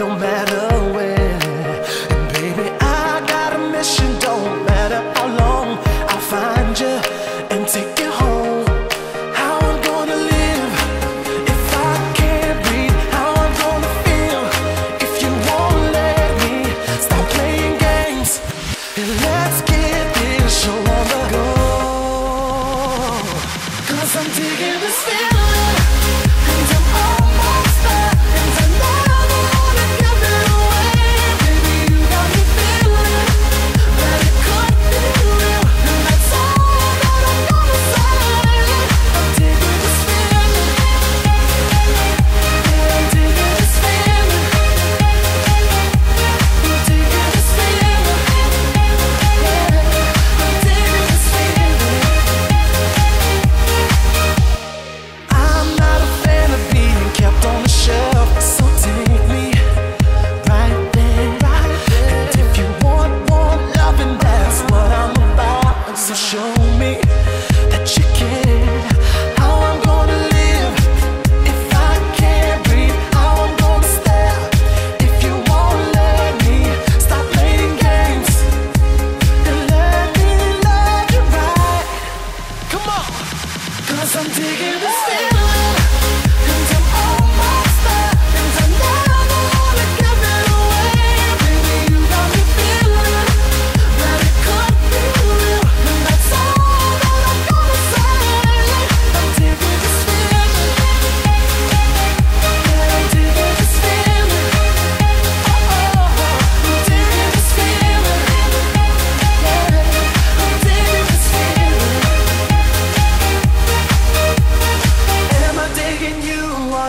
don't matter.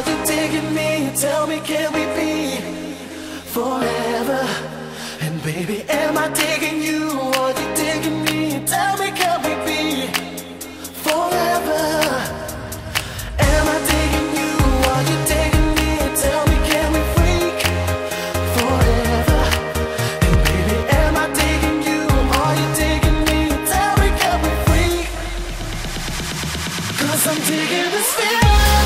Are you me? Tell me, can we be forever? And baby, am I taking you? Are you taking me? Tell me, can we be forever? Am I taking you? Are you me? Tell me, can we freak forever? And baby, am I you? Are you me? Tell me, can we freak? Cause I'm taking this feeling.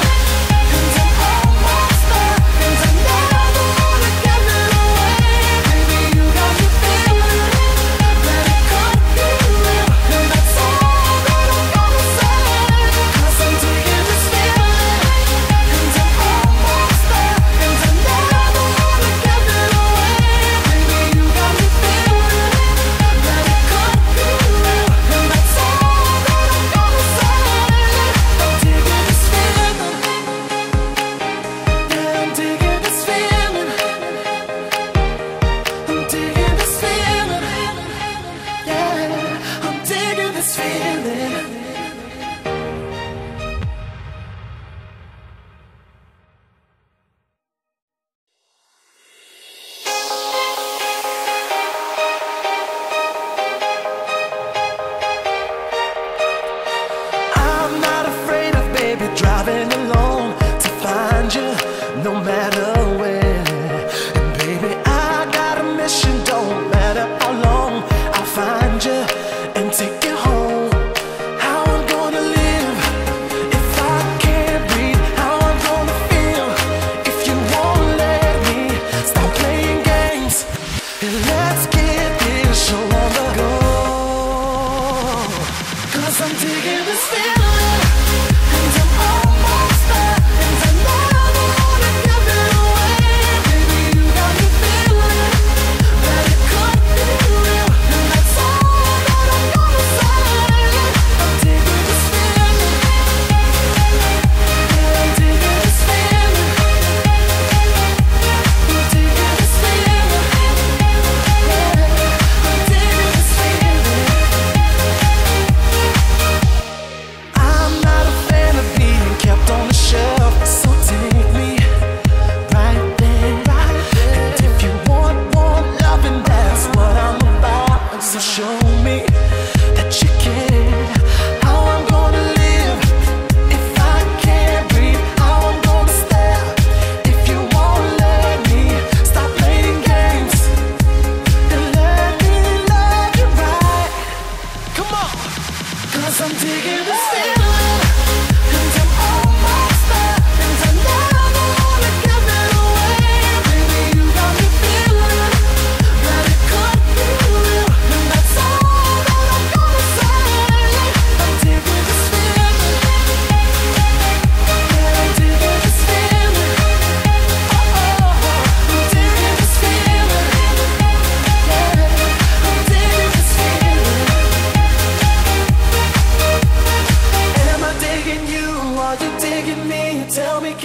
show.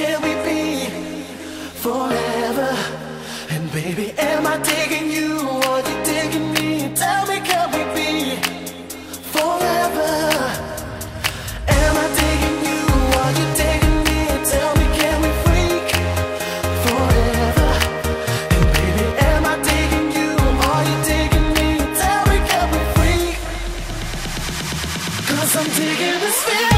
can we be forever? And baby, am I taking you or you taking me? Tell me, can we be forever? Am I taking you or you taking me? Tell me, can we freak forever? And baby, am I taking you or you me? Tell me, can we freak? Cause I'm this feeling.